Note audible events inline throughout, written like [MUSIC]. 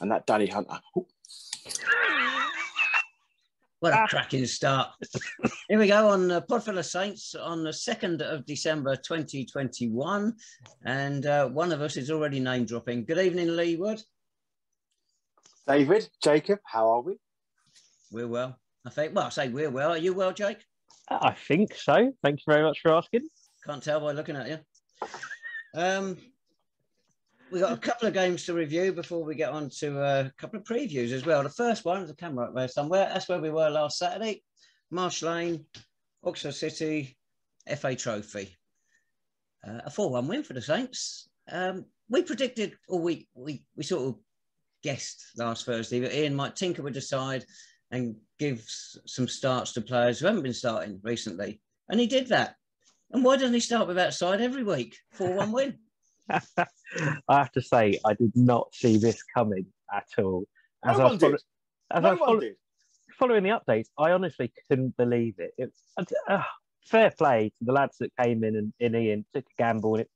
and that Danny Hunter. Ooh. What a cracking start. Here we go on uh, Podful of Saints on the 2nd of December 2021. And uh, one of us is already name dropping. Good evening, Lee Wood. David, Jacob, how are we? We're well. I think, well, I say we're well. Are you well, Jake? I think so. Thank you very much for asking. Can't tell by looking at you. Um, we've got a couple of games to review before we get on to a couple of previews as well. The first one, the camera up there somewhere, that's where we were last Saturday. Marsh Lane, Oxford City, FA Trophy. Uh, a 4 1 win for the Saints. Um, we predicted, or we, we, we sort of guessed last Thursday that Ian might tinker with the side and give some starts to players who haven't been starting recently. And he did that. And why doesn't he start with that side every week? 4 1 [LAUGHS] win. [LAUGHS] I have to say, I did not see this coming at all. As no I was, follow- as no I was follow- following the updates, I honestly couldn't believe it. It's uh, fair play to the lads that came in and in Ian took a gamble and it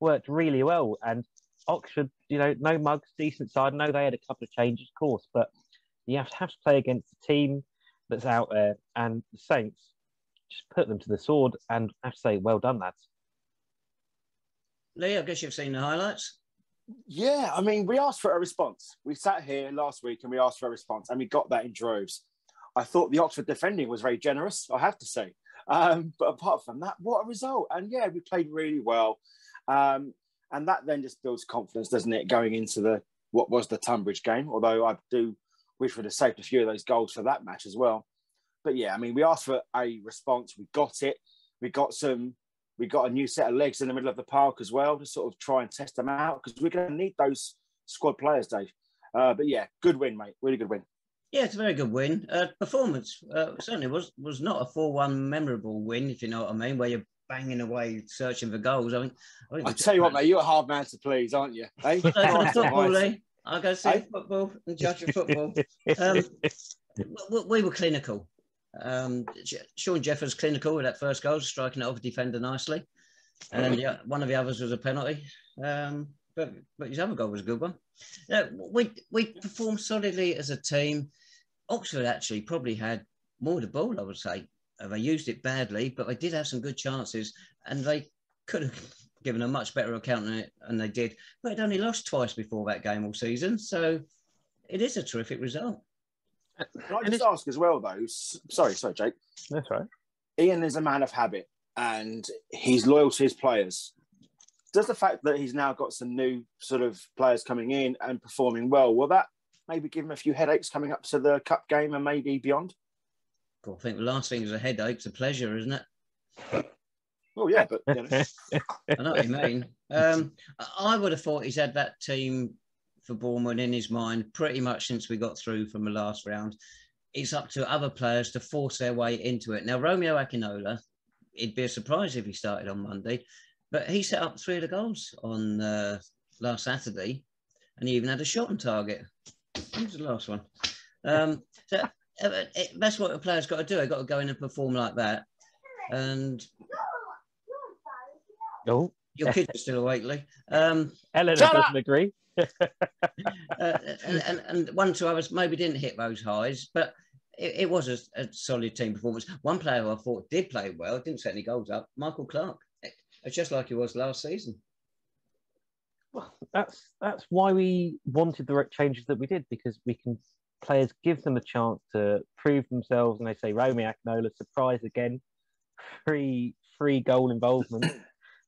worked really well. And Oxford, you know, no mugs, decent side. I know they had a couple of changes, of course, but you have to have to play against a team that's out there, and the Saints just put them to the sword. And I have to say, well done, lads. Lee, I guess you've seen the highlights. Yeah, I mean, we asked for a response. We sat here last week and we asked for a response, and we got that in droves. I thought the Oxford defending was very generous, I have to say. Um, but apart from that, what a result! And yeah, we played really well, um, and that then just builds confidence, doesn't it, going into the what was the Tonbridge game? Although I do wish we'd have saved a few of those goals for that match as well. But yeah, I mean, we asked for a response, we got it. We got some we got a new set of legs in the middle of the park as well to sort of try and test them out because we're going to need those squad players, Dave. Uh, but yeah, good win, mate. Really good win. Yeah, it's a very good win. Uh, performance uh, certainly was was not a four-one memorable win, if you know what I mean, where you're banging away searching for goals. I mean, I, I tell you what, mate, you're a hard man to please, aren't you? [LAUGHS] Hey, football, Lee. I go see hey? football and judge of football. Um, [LAUGHS] we, we were clinical. Um, Shaun Jeffers clinical with that first goal, striking it off a defender nicely, and yeah, one of the others was a penalty. Um, but but his other goal was a good one. Yeah, we we performed solidly as a team. Oxford actually probably had more of the ball, I would say. They used it badly, but they did have some good chances, and they could have [LAUGHS] given a much better account than it, and they did. But it only lost twice before that game all season, so it is a terrific result. Can I just ask as well, though? Sorry, sorry, Jake. That's right. Ian is a man of habit, and he's loyal to his players. Does the fact that he's now got some new sort of players coming in and performing well, will that maybe give him a few headaches coming up to the cup game and maybe beyond? I think the last thing is a headache. It's a pleasure, isn't it? Oh yeah, but you know. [LAUGHS] I know what you mean. Um, I would have thought he's had that team for Boreham Wood in his mind pretty much since we got through from the last round. It's up to other players to force their way into it. Now, Romeo Akinola, it'd be a surprise if he started on Monday, but he set up three of the goals on uh, last Saturday, and he even had a shot on target. What was the last one? Um, so uh, it, that's what a player's got to do. They've got to go in and perform like that. And oh, your kids are still awake, Lee. Um, Eleanor doesn't agree. [LAUGHS] uh, and, and, and, one two others maybe didn't hit those highs, but it, it was a, a, solid team performance. One player who I thought did play well, didn't set any goals up, Michael Clark. It's just like he was last season. Well, that's that's why we wanted the changes that we did because we can players give them a chance to prove themselves, and they say Romeo Akinola surprise again, free free goal involvement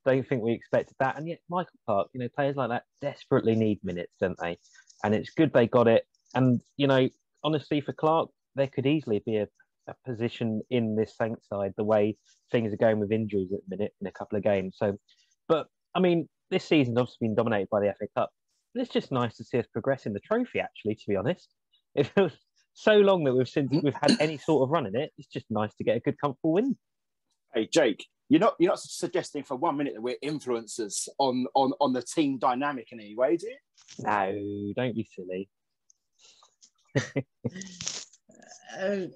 don't think we expected that. And yet, Michael Clark, you know, players like that desperately need minutes, don't they? And it's good they got it. And, you know, honestly, for Clark, there could easily be a, a position in this Saints side the way things are going with injuries at the minute in a couple of games. So, but I mean, this season's obviously been dominated by the FA Cup. But it's just nice to see us progress in the trophy, actually, to be honest. [LAUGHS] It feels so long that we've since we've had any sort of run in it. It's just nice to get a good, comfortable win. Hey, Jake, you're not you're not suggesting for one minute that we're influencers on on on the team dynamic in any way, do you? No, don't be silly. [LAUGHS] uh,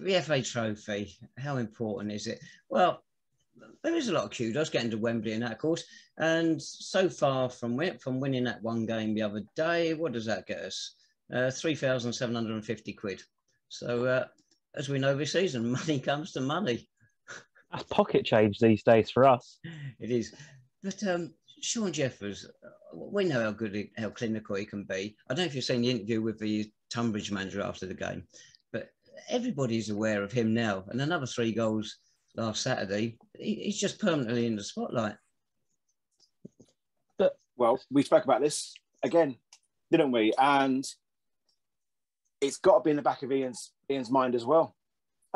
the FA Trophy, how important is it? Well, there is a lot of kudos getting to Wembley in that course. And so far from from winning that one game the other day, what does that get us? Uh, 3,750 quid. So uh, as we know this season, [LAUGHS] money comes to money. That's pocket change these days for us. It is. But um, Shaun Jeffers, we know how good, he, how clinical he can be. I don't know if you've seen the interview with the Tonbridge manager after the game, but everybody's aware of him now. And another three goals last Saturday, he, he's just permanently in the spotlight. But well, we spoke about this again, didn't we? And it's got to be in the back of Ian's Ian's mind as well.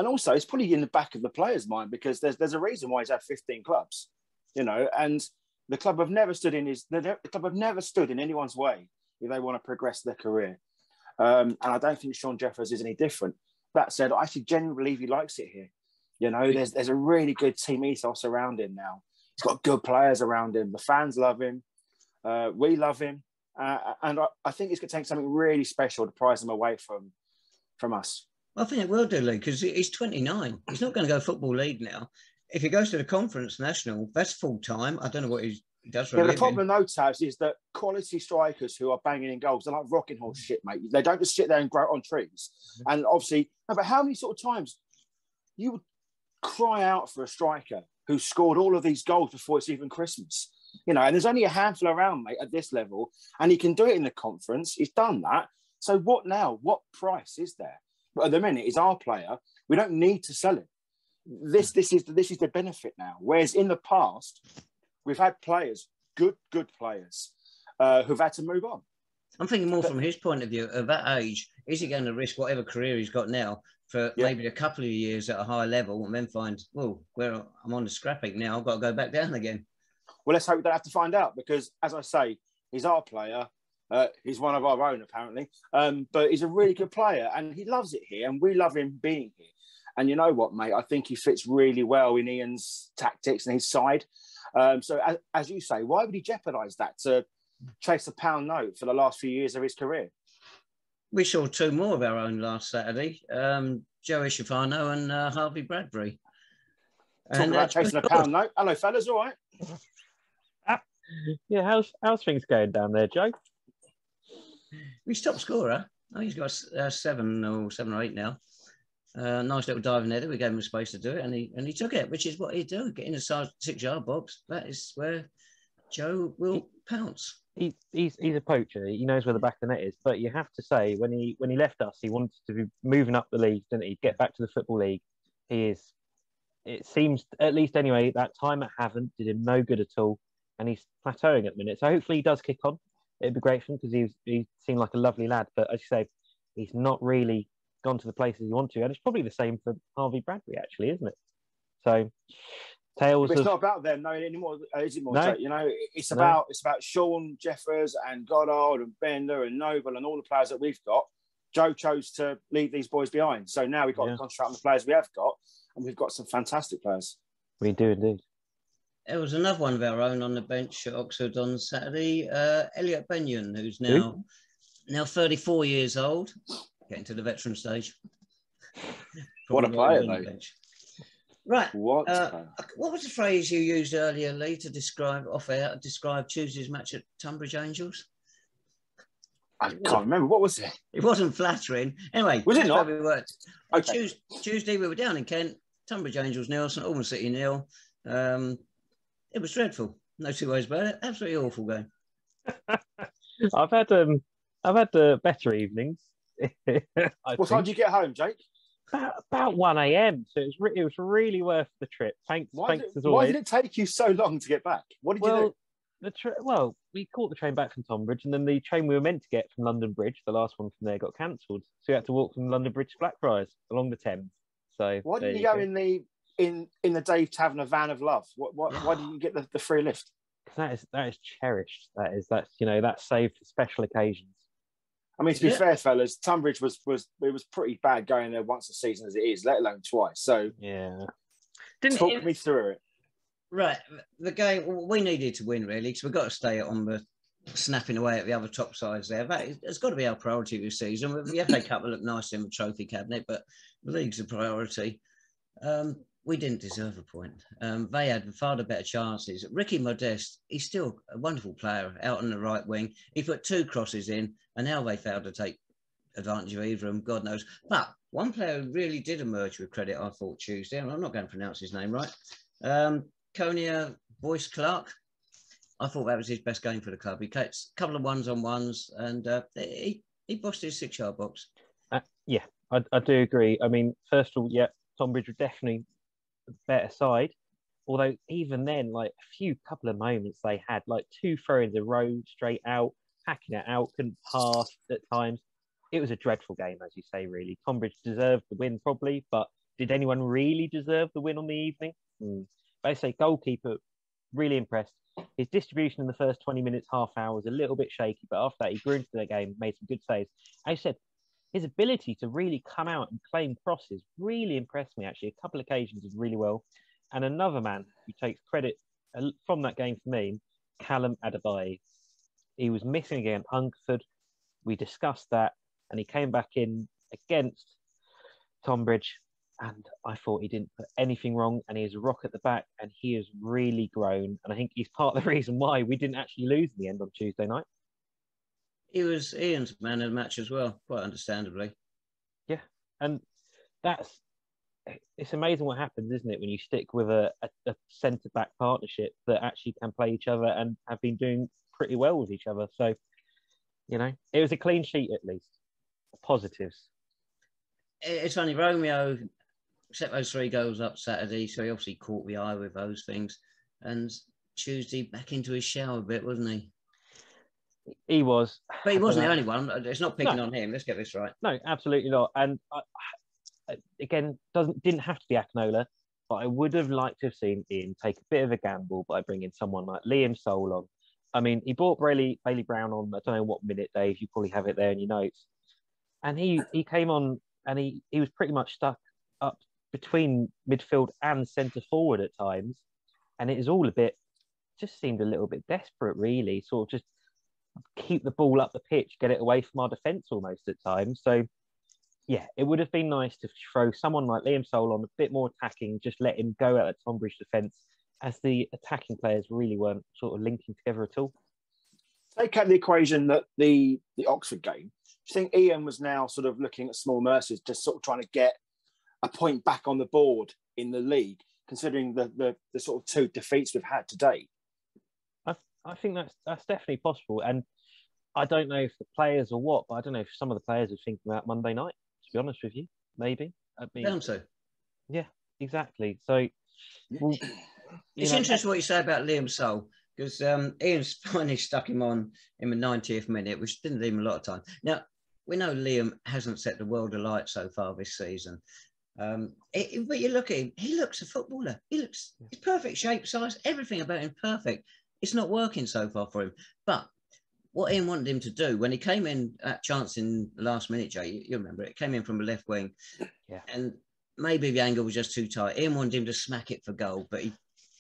And also, it's probably in the back of the player's mind because there's there's a reason why he's had 15 clubs, you know, and the club have never stood in his the, the club have never stood in anyone's way if they want to progress their career. Um, and I don't think Shaun Jeffers is any different. That said, I actually genuinely believe he likes it here. You know, there's there's a really good team ethos around him now. He's got good players around him. The fans love him. Uh, we love him. Uh, and I, I, think it's going to take something really special to prize him away from from us. I think it will do, Lee, because he's 29. He's not going to go football league now. If he goes to the conference national, that's full time. I don't know what he does. Yeah, the problem though, Taz, is that quality strikers who are banging in goals, they're like rocking horse shit, mate. They don't just sit there and grow on trees. Mm-hmm. And obviously, no, but how many sort of times you would cry out for a striker who scored all of these goals before it's even Christmas? You know, and there's only a handful around, mate, at this level, and he can do it in the conference. He's done that. So what now? What price is there? But at the minute, he's our player. We don't need to sell him. This, this is this is the benefit now. Whereas in the past, we've had players, good, good players, uh, who've had to move on. I'm thinking more from his point of view. At that age, is he going to risk whatever career he's got now for yeah. maybe a couple of years at a higher level, and then find, well, where I'm on the scrap heap now, I've got to go back down again. Well, let's hope we don't have to find out because, as I say, he's our player. Uh, he's one of our own, apparently. Um, but he's a really good player and he loves it here, and we love him being here. And you know what, mate? I think he fits really well in Ian's tactics and his side. Um, so, as, as, you say, why would he jeopardise that to chase a pound note for the last few years of his career? We saw two more of our own last Saturday um, Joe Iaciofano and uh, Harvey Bradbury. Talking and, about uh, chasing a pound note. Hello, fellas, all right? [LAUGHS] yeah, how's how's things going down there, Joe? He's top scorer. Oh, he's got uh, seven or seven or eight now. Uh, nice little diving header. We gave him a space to do it, and he and he took it, which is what he do. Get in the six yard box. That is where Joe will pounce. He, he's he's a poacher. He knows where the back of the net is. But you have to say, when he when he left us, he wanted to be moving up the league, didn't he? Get back to the football league. He is. It seems, at least anyway, that time at Havant did him no good at all and he's plateauing at the minute. So hopefully he does kick on. It'd be great for him because he, he seemed like a lovely lad. But as you say, he's not really gone to the places he wants to. And it's probably the same for Harvey Bradbury, actually, isn't it? So tales. But it's of... not about them knowing anymore, uh, is it? More, no. you know, it's about no. it's about Shaun Jeffers and Goddard and Bender and Noble and all the players that we've got. Joe chose to leave these boys behind, so now we've got yeah. to concentrate on the players we have got, and we've got some fantastic players. We do indeed. There was another one of our own on the bench at Oxford on Saturday, uh, Elliot Benyon, who's now Who? now 34 years old, getting to the veteran stage. what a player, though. Right. What? Uh, what was the phrase you used earlier, Lee, to describe off air, describe Tuesday's match at Tonbridge Angels? I can't remember. What was it? It wasn't flattering. Anyway, was it not? We were. Okay. Tuesday, Tuesday, we were down in Kent. Tonbridge Angels nil, St Albans City nil. Um, it was dreadful. No two ways about it. Absolutely awful game. [LAUGHS] I've had um, I've had uh, better evenings. [LAUGHS] what time did you get home, Jake? About, about one a.m. So it was re- it was really worth the trip. Thanks, why thanks did, as always. Why did it take you so long to get back? What did well, you do? The tra- well, we caught the train back from Tonbridge, and then the train we were meant to get from London Bridge, the last one from there, got cancelled. So we had to walk from London Bridge to Blackfriars along the Thames. So why did you, you go, go in the in in the Dave Tavener van of love? What, what why did you get the, the free lift? [SIGHS] Because that is that is cherished. That is that's you know that's saved for special occasions. I mean, to be yeah. fair, fellas, Tonbridge was was it was pretty bad going there once a season as it is, let alone twice. So yeah, Didn't talk it, me through it. Right, the game we needed to win really because we've got to stay on the snapping away at the other top sides there. That has got to be our priority this season. The FA Cup will look nice in the trophy cabinet, but the league's a priority. Um, we didn't deserve a point. Um, they had far the better chances. Ricky Modeste, he's still a wonderful player out on the right wing. He put two crosses in, and now they failed to take advantage of either of them, God knows. But one player really did emerge with credit, I thought, Tuesday, and I'm not going to pronounce his name right. Um, Coniah Boyce Clarke. I thought that was his best game for the club. He cut a couple of ones on ones, and uh, he, he bossed his six yard box. Uh, yeah, I, I do agree. I mean, first of all, yeah, Tonbridge were definitely better side. Although even then, like a few couple of moments they had, like two throw-ins a row straight out, hacking it out, couldn't pass at times. It was a dreadful game, as you say. Really, Tonbridge deserved the win probably, but did anyone really deserve the win on the evening? Mm. But I say goalkeeper really impressed. His distribution in the first 20 minutes, half hour was a little bit shaky, but after that, he grew into the game, made some good saves. I said, his ability to really come out and claim crosses really impressed me, actually. A couple of occasions did really well. And another man who takes credit uh, from that game for me, Callum Adebayo. He was missing against Hungerford. We discussed that, and he came back in against Tonbridge and I thought he didn't put anything wrong, and he is a rock at the back, and he has really grown, and I think he's part of the [LAUGHS] reason why we didn't actually lose in the end on Tuesday night. He was Ian's man of the match as well, quite understandably. Yeah, and that's it's amazing what happens, isn't it, when you stick with a, a, a centre back partnership that actually can play each other and have been doing pretty well with each other. So, you know, it was a clean sheet at least. Positives. It's only Romeo set those three goals up Saturday, so he obviously caught the eye with those things. And Tuesday back into his shell a bit, wasn't he? He was, but he wasn't the only one. It's not picking no. on him. Let's get this right. No, absolutely not. And I, again, doesn't didn't have to be Akinola, but I would have liked to have seen Ian take a bit of a gamble by bringing someone like Liam Soul on. I mean, he brought Bailey, Bailey Brown on. I don't know what minute, Dave. You probably have it there in your notes. And he he came on and he he was pretty much stuck up between midfield and centre forward at times, and it is all a bit just seemed a little bit desperate, really. Sort of just keep the ball up the pitch, get it away from our defence almost at times. So, yeah, it would have been nice to throw someone like Liam Soul on a bit more attacking, just let him go at the Tonbridge defence, as the attacking players really weren't sort of linking together at all. Take out the equation that the the Oxford game. Do you think Ian was now sort of looking at small mercies, just sort of trying to get a point back on the board in the league, considering the the, the sort of two defeats we've had today. I, think that's that's definitely possible, and I don't know if the players or what, but I don't know if some of the players are thinking about Monday night. To be honest with you, maybe. I mean, Down to. Yeah, exactly. So, well, [CLEARS THROAT] it's know, interesting what you say about Liam Soul because um, Ian's [LAUGHS] finally stuck him on in the 90th minute, which didn't leave him a lot of time. Now, we know Liam hasn't set the world alight so far this season, um, it, but you look at him, he looks a footballer. He looks he's perfect shape, size, everything about him perfect. It's not working so far for him. But what Ian wanted him to do when he came in at chance in the last minute, Jay, you, you remember it came in from the left wing, yeah. and maybe the angle was just too tight. Ian wanted him to smack it for goal, but he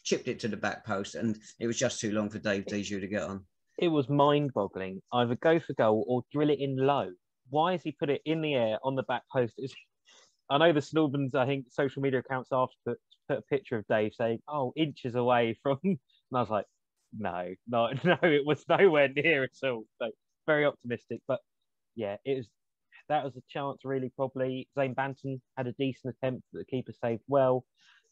chipped it to the back post, and it was just too long for Dave Deju to get on. It was mind-boggling. Either go for goal or drill it in low. Why has he put it in the air on the back post? [LAUGHS] I know the Snowbans, I think, social media accounts after put, put a picture of Dave saying, oh, inches away from. [LAUGHS] And I was like, no, no, [LAUGHS] no, it was nowhere near at all. So very optimistic. But yeah, it was that was a chance, really, probably. Zane Banton had a decent attempt that the keeper saved well.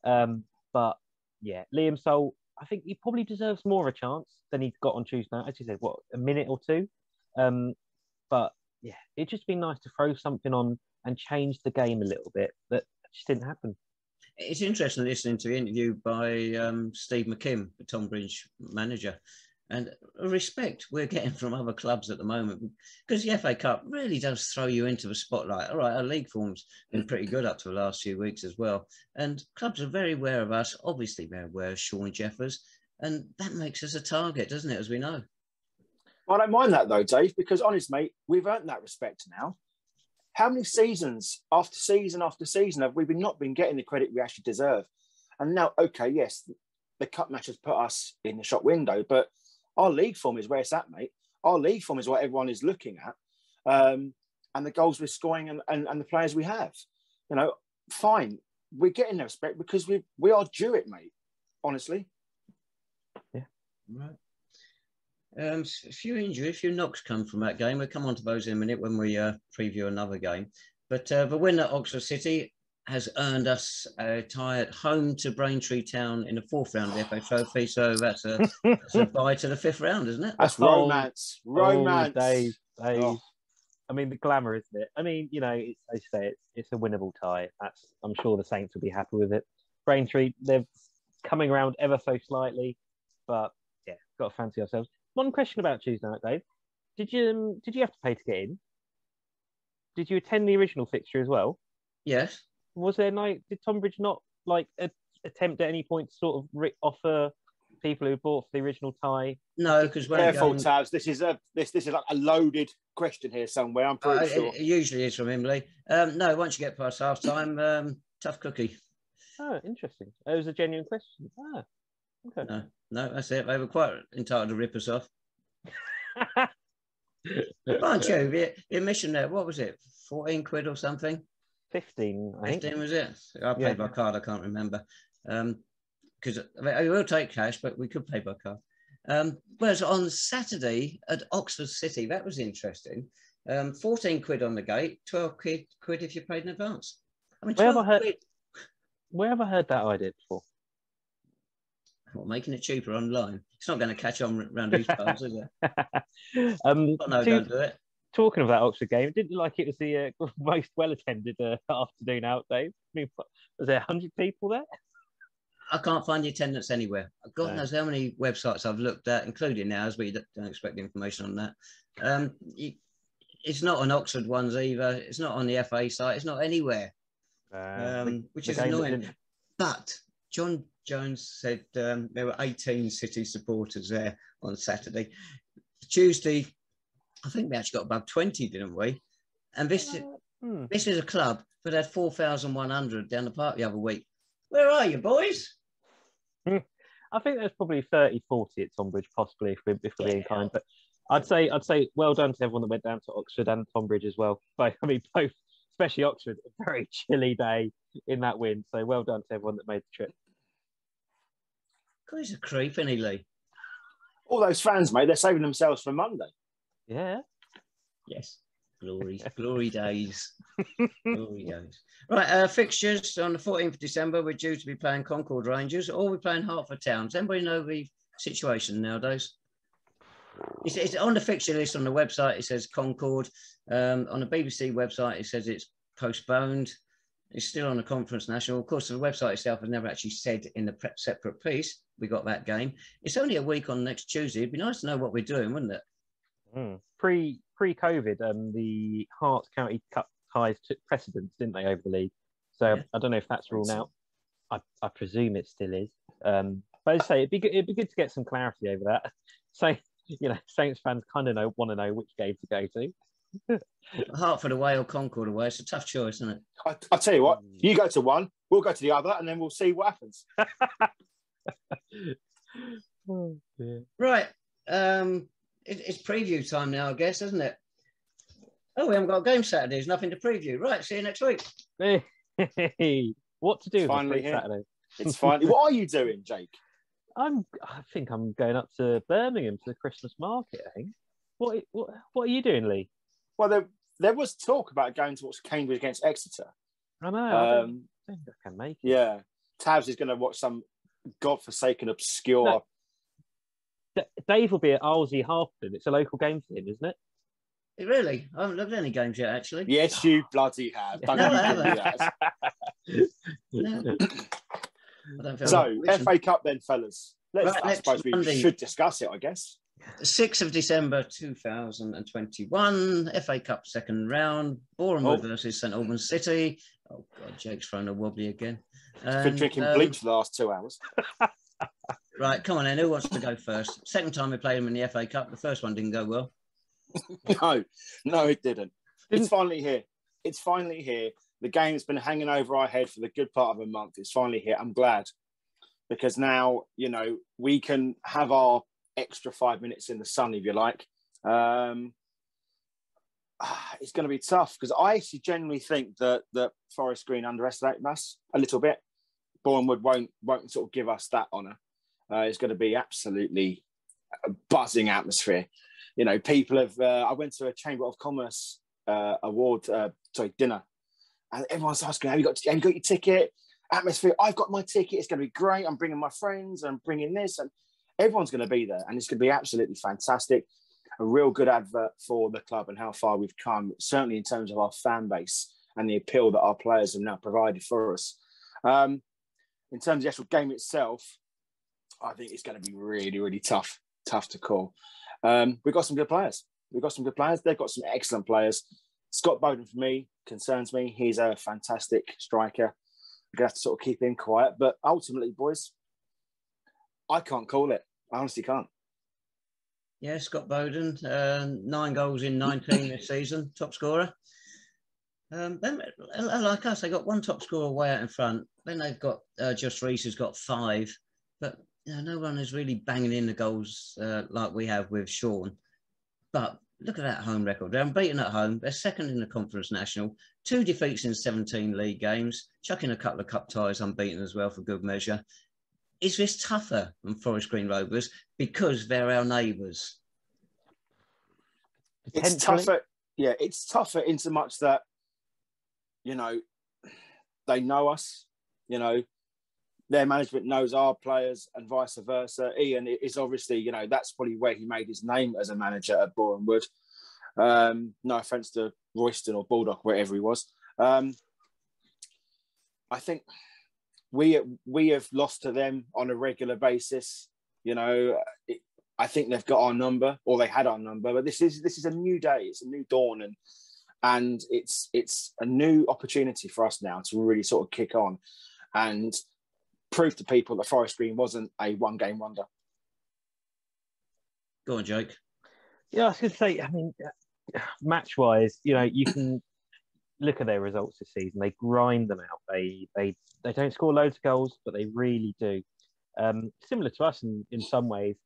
Um, but yeah, Liam Soul, I think he probably deserves more of a chance than he got on Tuesday night. As you said, what, a minute or two? Um, but yeah, it'd just be nice to throw something on and change the game a little bit. That just didn't happen. It's interesting listening to the interview by um, Steve McKimm, the Tonbridge manager, and respect we're getting from other clubs at the moment because the FA Cup really does throw you into the spotlight. All right, our league form's been pretty good up to the last few weeks as well, and clubs are very aware of us. Obviously, very aware of Shaun Jeffers, and that makes us a target, doesn't it? As we know. I don't mind that though, Dave, because honest mate, we've earned that respect now. How many seasons after season after season have we been not been getting the credit we actually deserve? And now, okay, yes, the cup match has put us in the shop window, but our league form is where it's at, mate. Our league form is what everyone is looking at, um, and the goals we're scoring and, and, and the players we have. You know, fine. we're getting the respect because we we are due it, mate. Honestly. Yeah. Right. Um, a few injuries, a few knocks come from that game. We'll come on to those in a minute when we uh, preview another game. But uh, the win at Oxford City has earned us a tie at home to Braintree Town in the fourth round of the FA Trophy. So that's a, that's a [LAUGHS] bye to the fifth round, isn't it? That's Oh, romance. Romance. Oh, days, days. Oh. I mean, the glamour, isn't it? I mean, you know, it's, I say it's it's a winnable tie. That's I'm sure the Saints will be happy with it. Braintree, they're coming around ever so slightly, but yeah, got to fancy ourselves. One question about Tuesday night, Dave. Did you um, did you have to pay to get in? Did you attend the original fixture as well? Yes. Was there like did Tonbridge not like a, attempt at any point to sort of ri offer people who bought for the original tie? No, because when Careful, going, Tabs. This is a this this is like a loaded question here somewhere. I'm uh, pretty it, sure. it usually is from Emily. Um, no, once you get past half time, um, tough cookie. Oh, interesting. It was a genuine question. Ah, okay. No, no, that's it. They were quite entitled to rip us off. [LAUGHS] Aren't you? The, admission there, what was it? 14 quid or something? 15, I think. 15 was it? I paid Yeah. by card, I can't remember. Because I, mean, I will take cash, but we could pay by card. Um, whereas on Saturday at Oxford City, that was interesting. Um, 14 quid on the gate, 12 quid, quid if you paid in advance. I mean, Where have I heard- quid. Where have I heard that idea before? Well, making it cheaper online. It's not going to catch on around these parts, is it? [LAUGHS] um, Oh, no, don't do it. talking of that Oxford game, didn't you like it was the uh, [LAUGHS] most well attended uh, [LAUGHS] afternoon out, Dave? I mean, was there 100 people there? I can't find the attendance anywhere. God No. knows how many websites I've looked at, including ours, but you don't- expect the information on that. Um, you, it's not on Oxford ones either. It's not on the FA site. It's not anywhere, um, which is annoying. But John Jones said um, there were 18 City supporters there on Saturday. Tuesday, I think we actually got above 20, didn't we? And this, Hmm. this is a club that had 4,100 down the park the other week. Where are you, boys? I think there's probably 30, 40 at Tonbridge, possibly if we're, if we're being kind. But I'd say I'd say well done to everyone that went down to Oxford and Tonbridge as well. [LAUGHS] But I mean, both, especially Oxford, a very chilly day in that wind. So well done to everyone that made the trip. God, he's a creep, isn't he, Lee? All those fans, mate, they're saving themselves for Monday. Yeah. Yes. Glory, glory days. glory days. Right, uh, fixtures on the 14th of December, we're due to be playing Concord Rangers or we're playing Hertford Town. Does anybody know the situation nowadays? It's, it's on the fixture list on the website, it says Concord. Um, on the BBC website, it says it's postponed. It's still on the Conference National. Of course, the website itself has never actually said in the pre- separate piece we got that game. It's only a week on next Tuesday. It'd be nice to know what we're doing, wouldn't it? Mm. Pre pre COVID, um, the Herts County Cup ties took precedence, didn't they, over the league? So Yeah. I don't know if that's ruled out. I, I presume it still is. Um, but as I say, it'd be good, it'd be good to get some clarity over that. [LAUGHS] So you know, Saints fans kind of know want to know which game to go to. Hertford away or Concord away. It's a tough choice, isn't it? I, I'll tell you what, you go to one, we'll go to the other, and then we'll see what happens. [LAUGHS] Oh. Right. Um, it, it's preview time now, I guess, isn't it? Oh, we haven't got a game Saturday. There's nothing to preview. Right. See you next week. Hey, [LAUGHS] what to do with Finally here. Saturday? It's fine. what are you doing, Jake? I'm. I think I'm going up to Birmingham to the Christmas market. I think. What What, what are you doing, Lee? Well, there, there was talk about going to watch Cambridge against Exeter. I know. I don't Um, think I can make it. yeah, Tabs is going to watch some godforsaken, obscure. No. Dave will be at Arlesey Harpenden. It's a local game for him, isn't it? Really? I haven't looked at any games yet, actually. Yes, you [LAUGHS] bloody have. Don't [LAUGHS] No, you I haven't. that. No. [LAUGHS] I don't feel So, like. FA Cup then, fellas. Let's, Right, I suppose we Monday. should discuss it, I guess. 6th of December 2021, FA Cup second round, Boreham Wood Oh. versus St Albans City. Oh, God, Jake's thrown a wobbly again. Been drinking um, bleach the last two hours. [LAUGHS] Right, come on then. Who wants to go first? Second time we played them in the FA Cup. The first one didn't go well. [LAUGHS] No, no, it didn't. Didn't- It's finally here. It's finally here. The game's been hanging over our head for the good part of a month. It's finally here. I'm glad because now you know we can have our extra five minutes in the sun, if you like. Um, uh, it's going to be tough because I actually genuinely think that that Forest Green underestimate us a little bit. Boreham Wood won't won't sort of give us that honour. Uh, it's going to be absolutely a buzzing atmosphere. You know, people have. Uh, I went to a Chamber of Commerce uh, award, uh, sorry, dinner, and everyone's asking, "Have you got? Have you got your ticket?" Atmosphere. I've got my ticket. It's going to be great. I'm bringing my friends. I'm bringing this, and everyone's going to be there, and it's going to be absolutely fantastic. A real good advert for the club and how far we've come, certainly in terms of our fan base and the appeal that our players have now provided for us. Um, in terms of the actual game itself, I think it's going to be really, really tough, tough to call. Um, we've got some good players. We've got some good players. They've got some excellent players. Scott Bowden, for me, concerns me. He's a fantastic striker. We're going to have to sort of keep him quiet. But ultimately, boys, I can't call it. I honestly can't. Yeah, Scott Bowden, uh, nine goals in 19 this season, top scorer. Um, then, like us, they got one top scorer way out in front. Then they've got uh, Just Reese, who's got five. But you know, no one is really banging in the goals uh, like we have with Shaun. But look at that home record. They're unbeaten at home. They're second in the Conference National. Two defeats in 17 league games. Chucking a couple of cup ties unbeaten as well for good measure. Is this tougher than Forest Green Rovers because they're our neighbours? It's tougher. Yeah, it's tougher in so much that, you know, they know us. You know, their management knows our players and vice versa. Ian is obviously, you know, that's probably where he made his name as a manager at Boreham Wood. Um, no offense to Royston or Baldock, wherever he was. Um, I think we we have lost to them on a regular basis. You know, it, I think they've got our number, or they had our number. But this is this is a new day. It's a new dawn, and and it's it's a new opportunity for us now to really sort of kick on. And prove to people that Forest Green wasn't a one game wonder. Go on, Jake. Yeah, I was going to say, I mean, match wise, you know, you can look at their results this season. They grind them out. They they they don't score loads of goals, but they really do. Um, similar to us in, in some ways,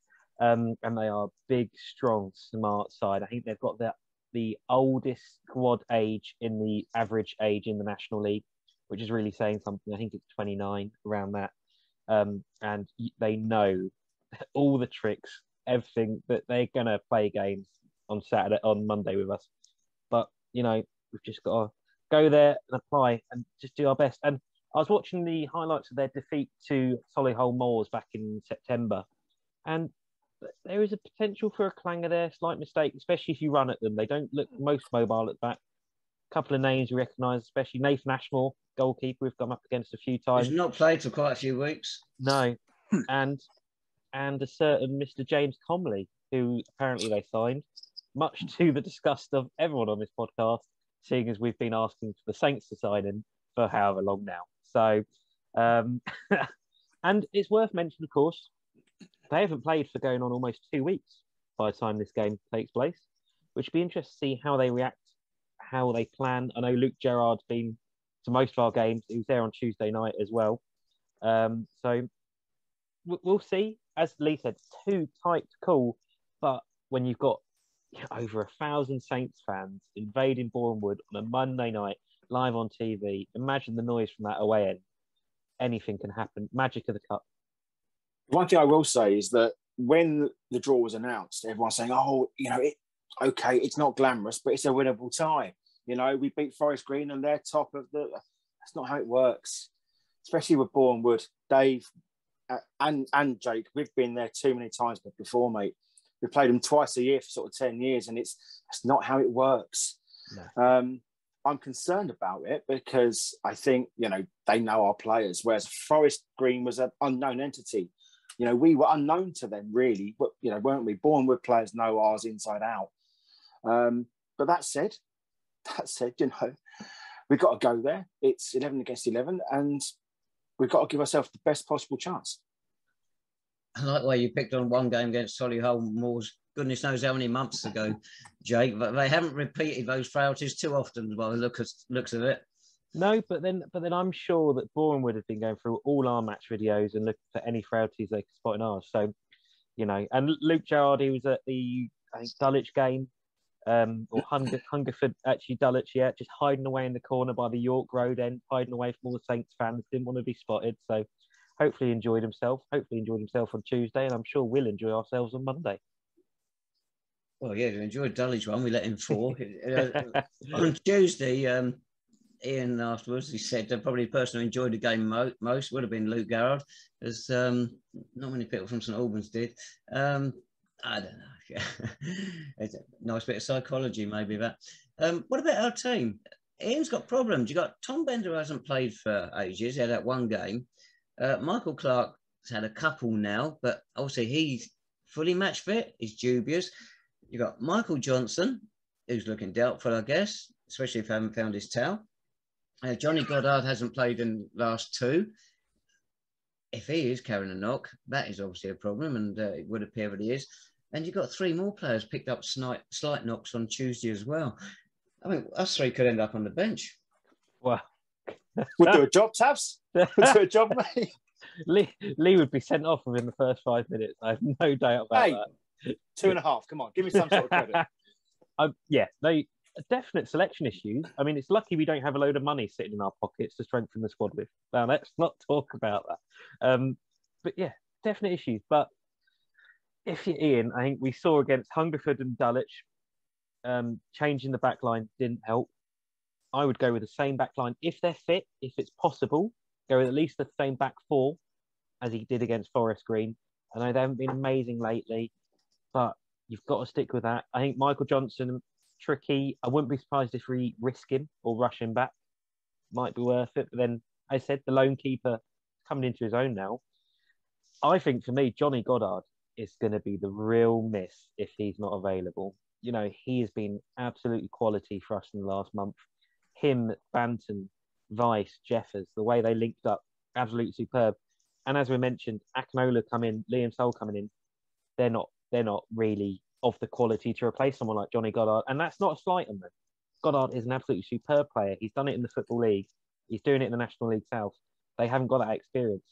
um, and they are big, strong, smart side. I think they've got the the oldest squad age in the average age in the National League which is really saying something. I think it's 29 around that. Um, and they know [LAUGHS] all the tricks, everything that they're going to play games on Saturday, on Monday with us. But, you know, we've just got to go there and apply and just do our best. And I was watching the highlights of their defeat to Solihull Moors back in September. And there is a potential for a clanger there, slight mistake, especially if you run at them. They don't look most mobile at the back. A couple of names you recognise, especially Nathan Ashmore, goalkeeper we've come up against a few times. He's not played for quite a few weeks. No, and and a certain Mr. James Comley, who apparently they signed, much to the disgust of everyone on this podcast, seeing as we've been asking for the Saints to sign him for however long now. So, um, [LAUGHS] and it's worth mentioning, of course, they haven't played for going on almost two weeks by the time this game takes place, which would be interesting to see how they react, how they plan. I know Luke Garrard's been to most of our games. He was there on Tuesday night as well. Um, so we'll see. As Lee said, too tight to call. But when you've got over a thousand Saints fans invading Boreham Wood on a Monday night live on TV, imagine the noise from that away end. Anything can happen. Magic of the cup. One thing I will say is that when the draw was announced, everyone's saying, "Oh, you know, it, okay, it's not glamorous, but it's a winnable tie." You know, we beat Forest Green and they're top of the. That's not how it works, especially with Boreham Wood. Dave uh, and and Jake, we've been there too many times before, mate. We played them twice a year for sort of ten years, and it's that's not how it works. No. Um, I'm concerned about it because I think you know they know our players, whereas Forest Green was an unknown entity. You know, we were unknown to them really, but you know, weren't we? Boreham Wood players know ours inside out. Um, but that said, [LAUGHS] that said, you know, we've got to go there. It's 11 against 11, and we've got to give ourselves the best possible chance. I like way you picked on one game against Solihull Moors, goodness knows how many months ago, Jake, but they haven't repeated those frailties too often by the look of, looks of it. No, but then but then I'm sure that Boreham would have been going through all our match videos and looking for any frailties they could spot in ours. So, you know, and Luke Garrard, he was at the I think Dulwich game um, or [LAUGHS] Hunger, Hungerford, actually Dulwich, yeah, just hiding away in the corner by the York Road end, hiding away from all the Saints fans, didn't want to be spotted. So hopefully enjoyed himself. Hopefully enjoyed himself on Tuesday, and I'm sure we'll enjoy ourselves on Monday. Well, yeah, we enjoyed Dulwich one. We let him four [LAUGHS] uh, on Tuesday. Um, Ian afterwards, he said uh, probably the person who enjoyed the game mo- most would have been Luke Garrard, as um, not many people from St Albans did. Um, I don't know. [LAUGHS] it's a nice bit of psychology, maybe that. Um, what about our team? Ian's got problems. You got Tom Bender hasn't played for ages. He had that one game. Uh, Michael Clark has had a couple now, but obviously he's fully match fit. He's dubious. You've got Michael Johnson, who's looking doubtful, I guess, especially if I haven't found his towel. Uh, Johnny Goddard hasn't played in the last two. If he is carrying a knock, that is obviously a problem, and uh, it would appear that he is. And you've got three more players picked up slight, slight knocks on Tuesday as well. I mean, us three could end up on the bench. Well, [LAUGHS] we'll do a job, Tabs. We'll do a job, mate. Lee, Lee would be sent off within the first five minutes. I have no doubt about hey, that. Two and a half. Come on, give me some sort of credit. [LAUGHS] um, yeah, they definite selection issues. I mean, it's lucky we don't have a load of money sitting in our pockets to strengthen the squad with. Now, let's not talk about that. Um, but yeah, definite issues. But if you're Ian, I think we saw against Hungerford and Dulwich, um, changing the back line didn't help. I would go with the same back line if they're fit, if it's possible. Go with at least the same back four as he did against Forest Green. I know they haven't been amazing lately, but you've got to stick with that. I think Michael Johnson tricky. I wouldn't be surprised if we risk him or rush him back. Might be worth it. But then, I said the lone keeper coming into his own now. I think for me, Johnny Goddard is going to be the real miss if he's not available. You know, he has been absolutely quality for us in the last month. Him, Banton, Vice, Jeffers, the way they linked up, absolutely superb. And as we mentioned, Akinola come in, Liam Soul coming in. They're not they're not really of the quality to replace someone like Johnny Goddard. And that's not a slight on them. Goddard is an absolutely superb player. He's done it in the Football League. He's doing it in the National League South. They haven't got that experience.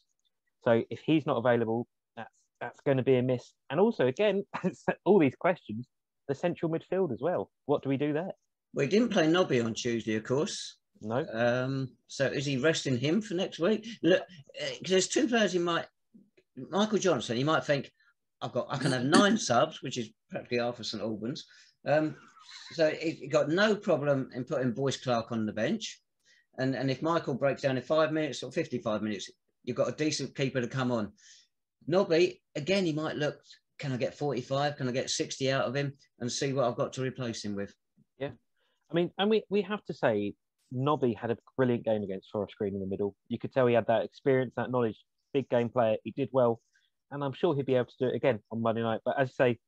So if he's not available, that's that's going to be a miss. And also, again, [LAUGHS] all these questions, the central midfield as well. What do we do there? We didn't play Nobby on Tuesday, of course. No. Um, so is he resting him for next week? Look, because uh, there's two players he might. Michael Johnson, you might think, I've got I can have nine [LAUGHS] subs, which is practically half of St Albans. Um, so he got no problem in putting Boyce Clarke on the bench. And, and if Michael breaks down in five minutes or 55 minutes, you've got a decent keeper to come on. Nobby, again, he might look, can I get 45? Can I get 60 out of him and see what I've got to replace him with? I mean, and we, we have to say, Nobby had a brilliant game against Forest Green in the middle. You could tell he had that experience, that knowledge, big game player. He did well and I'm sure he'll be able to do it again on Monday night. But as I say,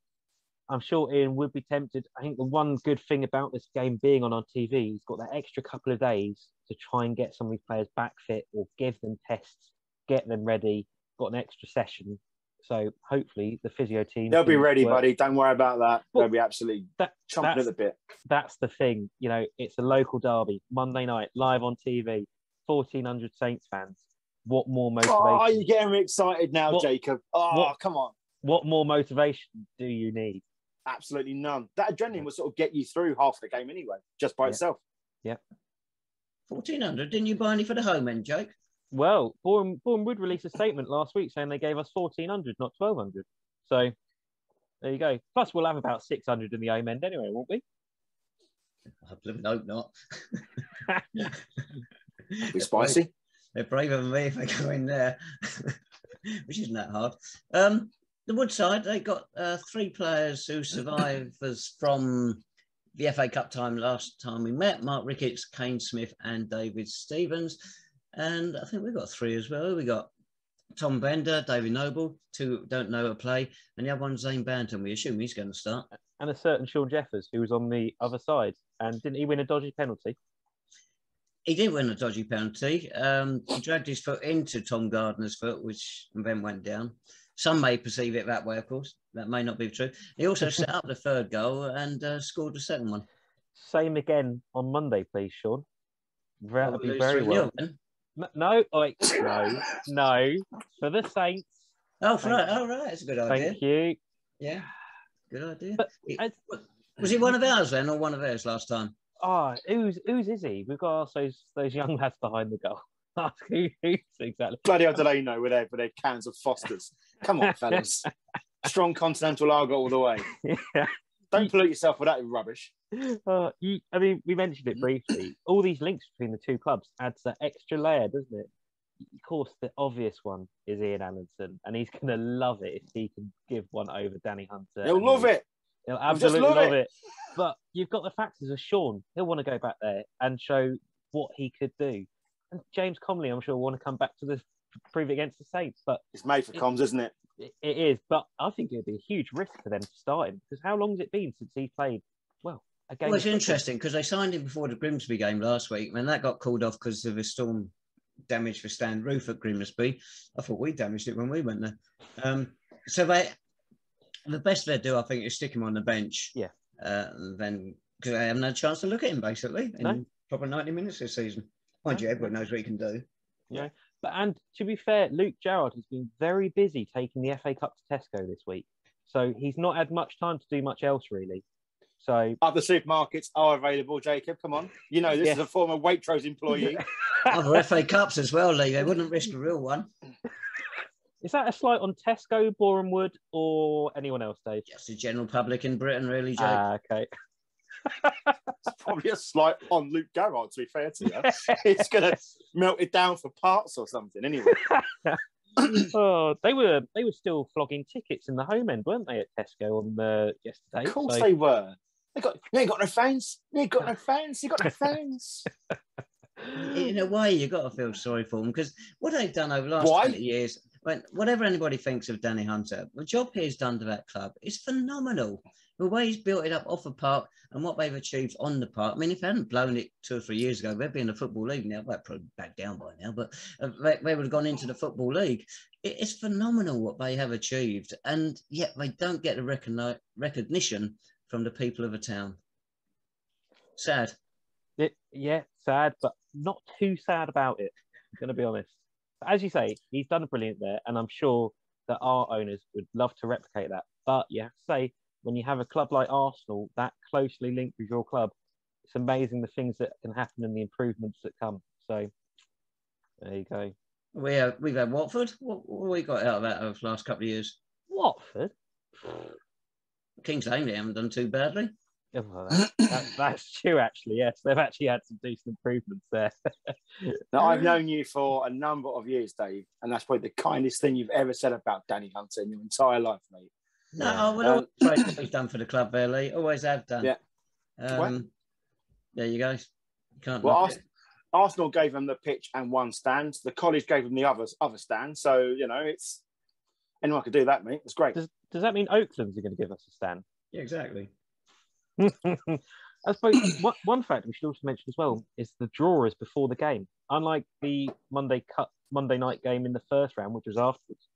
I'm sure Ian would be tempted. I think the one good thing about this game being on our TV, he's got that extra couple of days to try and get some of these players back fit or give them tests, get them ready, got an extra session. So hopefully the physio team. They'll be ready, work. buddy. Don't worry about that. Well, They'll be absolutely that, chomping at the bit. That's the thing. You know, it's a local derby, Monday night, live on TV, 1,400 Saints fans what more oh, motivation? Oh, you're getting me excited now, what, Jacob. Oh, what, come on. What more motivation do you need? Absolutely none. That adrenaline yeah. will sort of get you through half the game anyway, just by yeah. itself. Yeah. 1400. Didn't you buy any for the home end, Jake? Well, Boreham, Boreham Wood released a statement last week saying they gave us 1400, not 1200. So there you go. Plus, we'll have about 600 in the home end anyway, won't we? I hope not. [LAUGHS] be spicy. They're braver than me if they go in there, [LAUGHS] which isn't that hard. Um, the Woodside, they got uh, three players who survivors from the FA Cup time last time we met Mark Ricketts, Kane Smith, and David Stevens. And I think we've got three as well. We got Tom Bender, David Noble, two don't know a play, and the other one's Zane Banton. We assume he's going to start. And a certain Shaun Jeffers, who was on the other side. And didn't he win a dodgy penalty? he did win a dodgy penalty. Um, he dragged his foot into Tom Gardner's foot, which then went down. Some may perceive it that way, of course. That may not be true. He also set up the third goal and uh, scored the second one. Same again on Monday, please, Shaun. That'd be very well. No, wait, no, no, for the Saints. Oh, right. Oh, right. That's a good idea. Thank you. Yeah, good idea. But Was he one of ours then, or one of ours last time? Oh, who's who's is he? We've got those those young lads behind the goal. [LAUGHS] who's exactly? Bloody Delano with their with their cans of Fosters. Come on, fellas. [LAUGHS] Strong continental lager all the way. yeah. Don't pollute yourself with that rubbish. [LAUGHS] Uh, you, I mean, we mentioned it briefly. All these links between the two clubs adds that extra layer, doesn't it? Of course, the obvious one is Ian Allinson, and he's going to love it if he can give one over Danny Hunter. He'll love it. He'll absolutely love, love it. it. But you've got the factors of Shaun. He'll want to go back there and show what he could do. And James Comley, I'm sure, will want to come back to the prove it against the Saints. But it's made for comms, isn't it? It is, but I think it'd be a huge risk for them to start him because how long has it been since he played? Well, a game. Well, it's interesting because they signed him before the Grimsby game last week, and that got called off because of a storm damage for stand roof at Grimsby. I thought we damaged it when we went there. Um, so they, the best they do, I think, is stick him on the bench. Yeah. Uh, then because they haven't had a chance to look at him basically in no. probably ninety minutes this season. Mind no. you, everyone knows what he can do. Yeah. But and to be fair, Luke Garrard has been very busy taking the FA Cup to Tesco this week, so he's not had much time to do much else really. So other supermarkets are available. Jacob, come on, you know this is a former Waitrose employee. [LAUGHS] other FA Cups as well, Lee. They wouldn't risk a real one. Is that a slight on Tesco, Boreham Wood, or anyone else, Dave? Just the general public in Britain, really, Jake. Ah, okay it's probably a slight on Luke Garrard, to be fair to you. [LAUGHS] it's going to melt it down for parts or something, anyway. [LAUGHS] [CLEARS THROAT] oh, they were they were still flogging tickets in the home end, weren't they, at Tesco on the yesterday? Of course so... they were. They got you ain't got no fans. You ain't got no fans. You got no fans. [LAUGHS] in a way, you got to feel sorry for them because what they've done over the last Why? 20 years, when, whatever anybody thinks of Danny Hunter, the job he's done to that club is phenomenal the way he's built it up off the park and what they've achieved on the park. I mean, if they hadn't blown it two or three years ago, they'd be in the Football League now. They're probably back down by now, but uh, they, they, would have gone into the Football League. It, it's phenomenal what they have achieved, and yet they don't get the recogni- recognition from the people of the town. Sad. It, yeah, sad, but not too sad about it. I'm going to be honest. As you say, he's done a brilliant there, and I'm sure that our owners would love to replicate that. But you have to say, when you have a club like Arsenal that closely linked with your club, it's amazing the things that can happen and the improvements that come. So there you go. We have, we've had Watford. What, what we got out of that over the last couple of years? Watford? Kings Langley haven't done too badly. well, that, that, that's true, actually. Yes, they've actually had some decent improvements there. now, I've known you for a number of years, Dave, and that's probably the kindest thing you've ever said about Danny Hunter in your entire life, mate. No, yeah. I would um, always he's done for the club, Lee. Always have done. Yeah. Um, there you go. You can't. Well, Ars- Arsenal gave them the pitch and one stand. The college gave them the others other stand. So you know, it's anyone could do that, mate. It's great. Does, does that mean Oakland's are going to give us a stand? Yeah, exactly. [LAUGHS] I suppose one, one fact we should also mention as well is the draw is before the game. Unlike the Monday cut Monday night game in the first round, which was afterwards,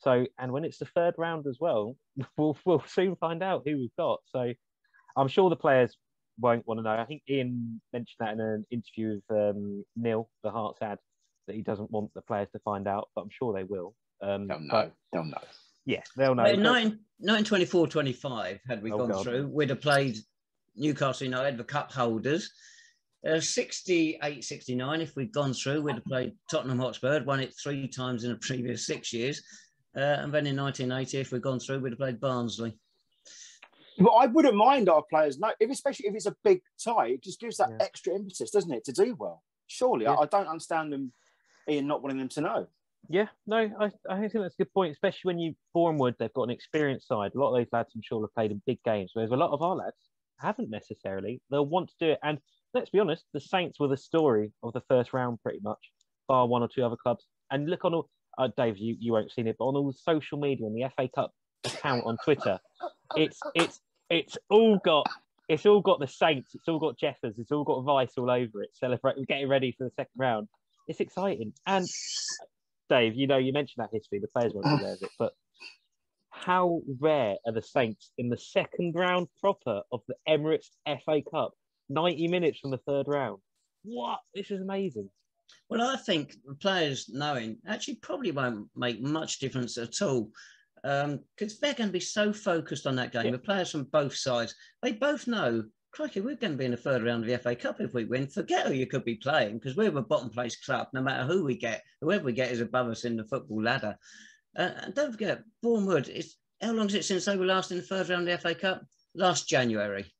so, and when it's the third round as well, [LAUGHS] we'll, we'll soon find out who we've got. So, I'm sure the players won't want to know. I think Ian mentioned that in an interview with um, Neil, the Herts Ad, that he doesn't want the players to find out, but I'm sure they will. Um, they'll know. But, they'll know. Yeah, they'll know. In 1924 25, had we oh, gone God. through, we'd have played Newcastle United, the cup holders. Uh, 68 69, if we'd gone through, we'd have played Tottenham Hotspur, won it three times in the previous six years. Uh, and then in 1980, if we'd gone through, we'd have played Barnsley. But I wouldn't mind our players, no, if, especially if it's a big tie, it just gives that yeah. extra impetus, doesn't it, to do well? Surely, yeah. I, I, don't understand them, Ian, not wanting them to know. Yeah, no, I, I think that's a good point, especially when you Boreham Wood, they've got an experienced side. A lot of those lads, I'm sure, have played in big games, whereas a lot of our lads haven't necessarily. They'll want to do it. And let's be honest, the Saints were the story of the first round pretty much, bar one or two other clubs. And look on all uh, Dave, you, you won't seen it, but on all social media and the FA Cup account on Twitter, it's it's it's all got it's all got the Saints, it's all got Jeffers, it's all got Boyce all over it. Celebrating, getting ready for the second round. It's exciting. And Dave, you know, you mentioned that history. The players won't aware it, but how rare are the Saints in the second round proper of the Emirates FA Cup? 90 minutes from the third round. What? This is amazing. Well, I think players knowing actually probably won't make much difference at all. because um, they're going to be so focused on that game. Yeah. The players from both sides, they both know, crikey, we're going to be in the third round of the FA Cup if we win. Forget who you could be playing because we're a bottom place club. No matter who we get, whoever we get is above us in the football ladder. Uh, and don't forget, Boreham Wood. It's how long is it since they were last in the third round of the FA Cup? Last January.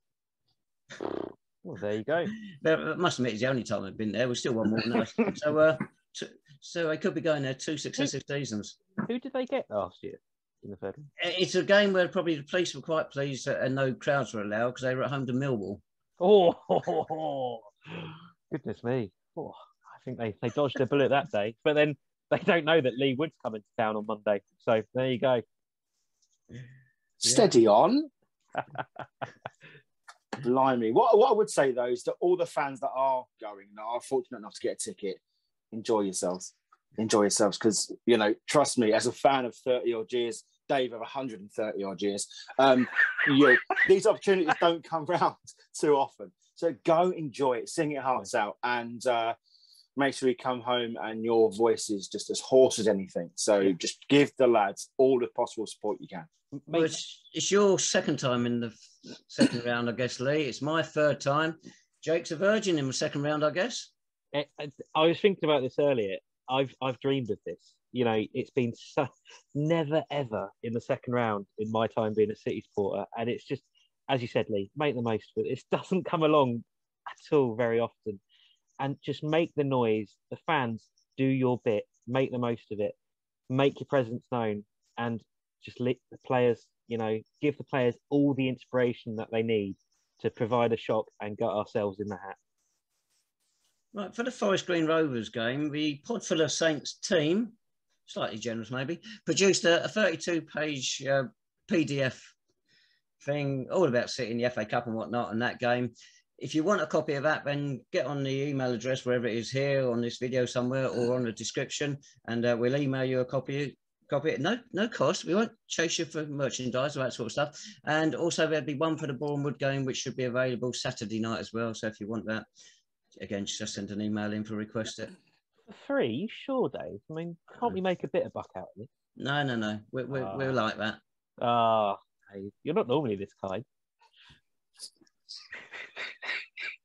Well, there you go. [LAUGHS] but I must admit, it's the only time I've been there. We're still won more than us. [LAUGHS] so, uh, t- so they could be going there two successive seasons. Who did they get last year? in the third? It's a game where probably the police were quite pleased and no crowds were allowed because they were at home to Millwall. Oh, [LAUGHS] goodness me. Oh, I think they, they dodged a bullet that day. But then they don't know that Lee Wood's coming to town on Monday. So there you go. Steady yeah. on. Blimey. What, what I would say though is that all the fans that are going, that are fortunate enough to get a ticket, enjoy yourselves enjoy yourselves because you know trust me as a fan of 30 odd years dave of 130 odd years um you know, these opportunities don't come [LAUGHS] around too often so go enjoy it sing your hearts out and uh make sure you come home and your voice is just as hoarse as anything so yeah. just give the lads all the possible support you can well, it's, it's your second time in the second round i guess lee. It's my third time. Jake's a virgin in the second round i guess. I, I was thinking about this earlier. I've I've dreamed of this. You know, it's been so, never ever in the second round in my time being a City supporter, and it's just as you said, Lee, make the most of it. It [LAUGHS] doesn't come along at all very often, and just make the noise. The fans do your bit, make the most of it, make your presence known, and just let the players. You know, give the players all the inspiration that they need to provide a shock and get ourselves in the hat. Right, for the Forest Green Rovers game, the Podful of Saints team, slightly generous maybe, produced a, a 32 page uh, PDF thing all about City in the FA Cup and whatnot in that game. If you want a copy of that, then get on the email address wherever it is here on this video somewhere or on the description, and uh, we'll email you a copy. Copy it, no, no cost. We won't chase you for merchandise or that sort of stuff. And also, there'll be one for the Boreham Wood game, which should be available Saturday night as well. So if you want that, again, just send an email in for request it. For free, sure, Dave. I mean, can't we make a bit of buck out of it? No, no, no. We're, we're, uh, we're like that. Ah, uh, you're not normally this kind.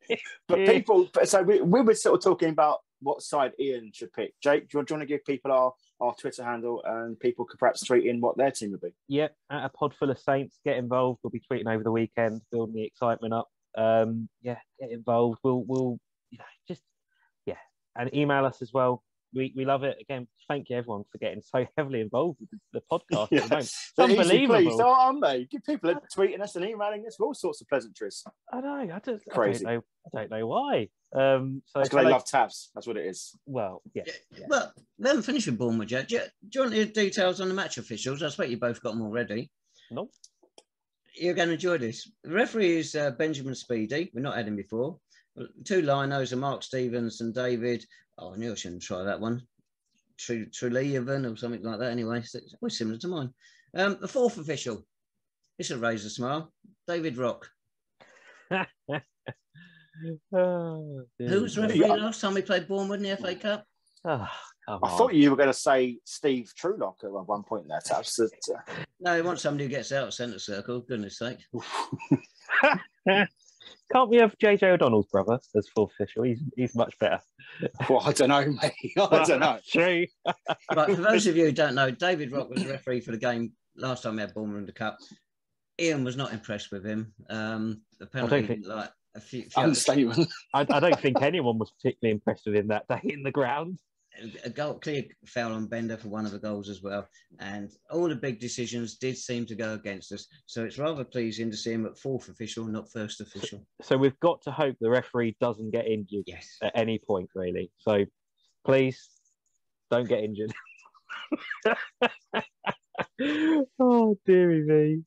[LAUGHS] but people, so we, we were sort of talking about what side Ian should pick. Jake, do you, do you want to give people our, our Twitter handle and people could perhaps tweet in what their team would be? Yep, at a Podful of Saints, get involved. We'll be tweeting over the weekend, building the excitement up. Um, yeah, get involved. We'll we'll you know, just yeah, and email us as well. We, we love it. Again, thank you everyone for getting so heavily involved with the, podcast. yeah. It's unbelievable. Please, aren't they? Give people tweeting us and emailing us all sorts of pleasantries. I know. I, just, Crazy. I don't know. I don't know why. Um, so they love tabs. That's what it is. Well, yeah. yeah. Well, we haven't finished with Boreham Wood yet. Do you, do you want the details on the match officials? I expect you both got them already. Nope. You're going to enjoy this. The referee is uh, Benjamin Speedie. We've not had him before two linos are Mark Stevens and David. Oh, I knew I shouldn't try that one. Trulieven or something like that. Anyway, it's always similar to mine. Um, the fourth official. This will raise a smile. David Rock. oh, [LAUGHS] Who was referee last time we played Boreham Wood in the FA Cup? Oh, I thought you were going to say Steve Trulock at one point in that. No, he wants somebody who gets out of centre circle. Goodness sake. [LAUGHS] Can't we have JJ O'Donnell's brother as full official? He's he's much better. Well, I don't know, mate. [LAUGHS] I don't know. [LAUGHS] True. but for those of you who don't know, David Rock was referee for the game last time we had Boreham Wood in the Cup. Ian was not impressed with him. Um, apparently, I don't think, like a few, few understatement. I, I don't think anyone was particularly impressed with him that day in the ground a goal, clear foul on Bender for one of the goals as well. And all the big decisions did seem to go against us. So it's rather pleasing to see him at fourth official, not first official. So we've got to hope the referee doesn't get injured yes. at any point, really. So please don't get injured. [LAUGHS] oh, dearie me.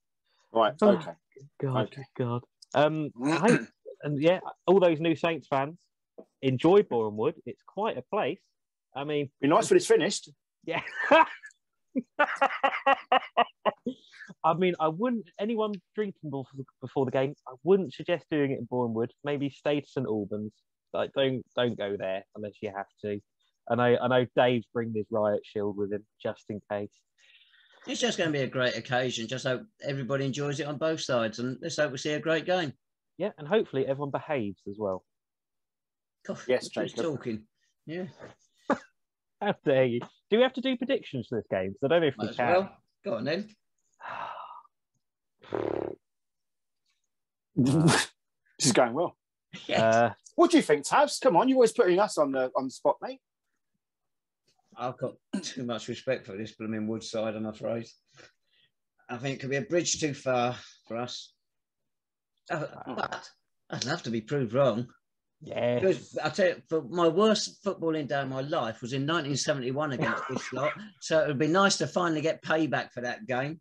Right, oh, okay. Oh, God, okay. God. Um, I, and yeah, all those new Saints fans enjoy Boreham It's quite a place. I mean, be nice when it's finished. Yeah. [LAUGHS] I mean, I wouldn't anyone drinking before the game. I wouldn't suggest doing it in Boreham Wood. Maybe stay to St Albans. Like, don't don't go there unless you have to. And I know I know Dave's bringing his riot shield with him just in case. It's just going to be a great occasion. Just hope everybody enjoys it on both sides, and let's hope we see a great game. Yeah, and hopefully everyone behaves as well. God, Yes, who's Jacob. talking. Yeah, How dare you? Do we have to do predictions for this game? 'Cause I don't know if might we can. well. Go on then. [SIGHS] this is going well. [LAUGHS] Yeah. Uh, What do you think, Tabs? Come on, you're always putting us on the on the spot, mate. I've got [CLEARS THROAT] too much respect for this blooming Woodside, I'm afraid. I think it could be a bridge too far for us. Uh, but I'd have to be proved wrong. Yeah. Because I tell you, for my worst footballing day of my life was in 1971 against this [LAUGHS] lot. So it would be nice to finally get payback for that game.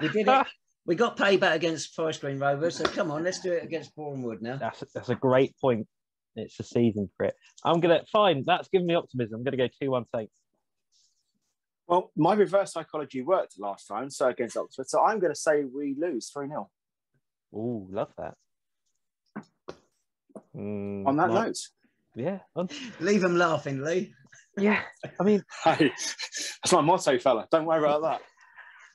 We did it. [LAUGHS] We got payback against Forest Green Rovers. So come on, let's do it against Boreham Wood now. That's that's a great point. It's the season for it. I'm gonna fine. That's giving me optimism. I'm gonna go two one Saints. Well, my reverse psychology worked last time, so against Oxford. So I'm going to say we lose 3 0. Ooh, love that. Mm, On that might- note, yeah, on- Leave them laughing, Lee. yeah. I mean, [LAUGHS] hey, that's my motto, fella. Don't worry about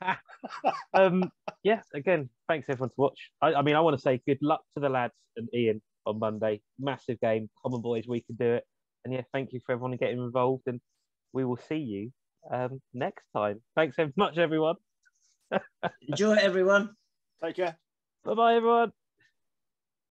that. [LAUGHS] um, yeah. Again, thanks everyone to watch. I, I mean, I want to say good luck to the lads and Ian on Monday. Massive game, Common Boys. We can do it. And yeah, thank you for everyone getting involved. And we will see you um, next time. Thanks so much, everyone. [LAUGHS] Enjoy it, everyone. Take care. Bye bye, everyone.